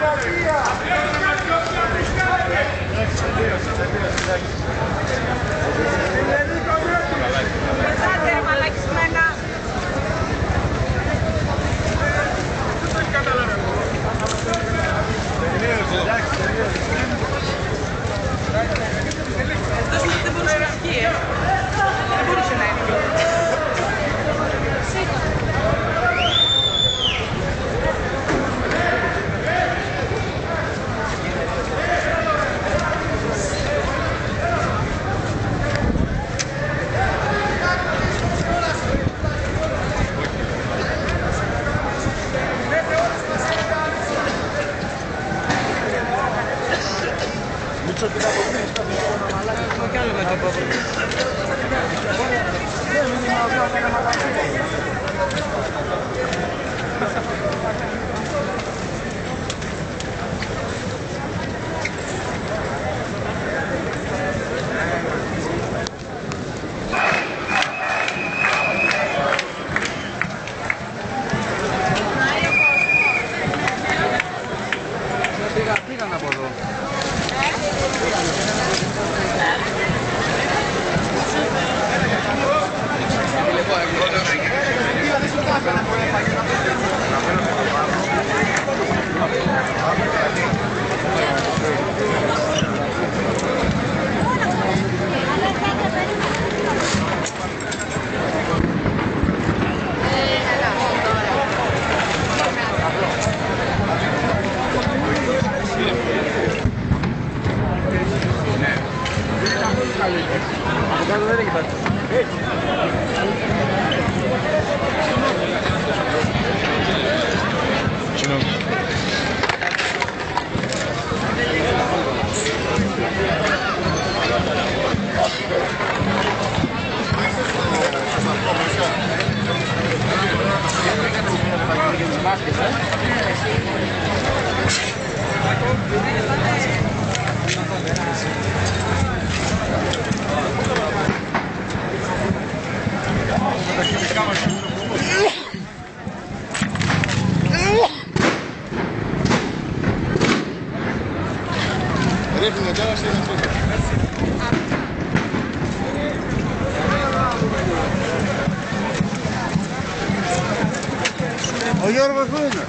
Πετάτε kalacak. Thank you. Biegnie, działa się na czego. O, jarma chłodna.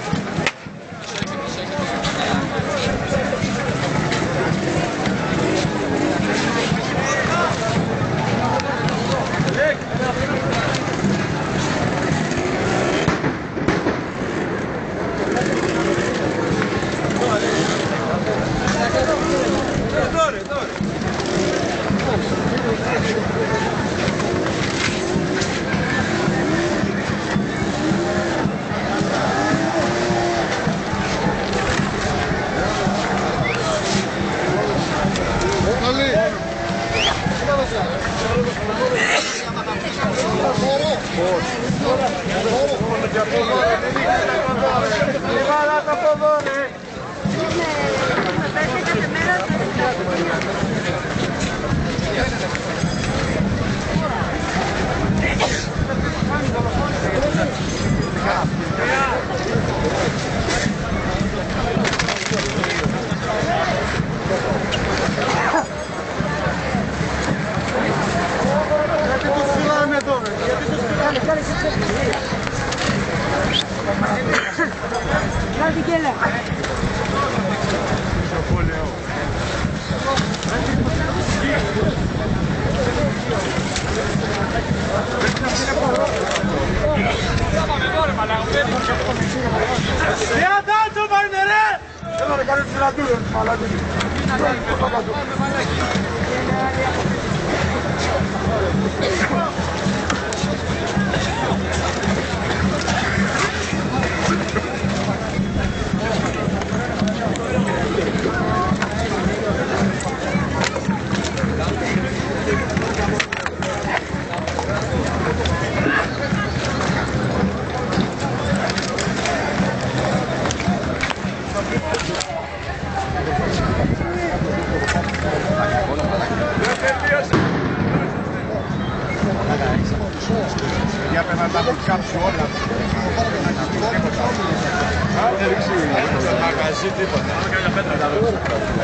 Voor. Voor. Malaguinho, Malaguinho.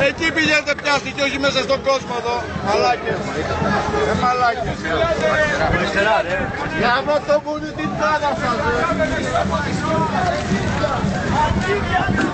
Εκεί πηγαίνετε πιάστη και όχι μέσα στον κόσμο εδώ. Μαλάκες. Ε, μαλάκες. Για να το πουλί την τάδα σας. ρε.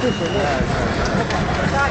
就是那，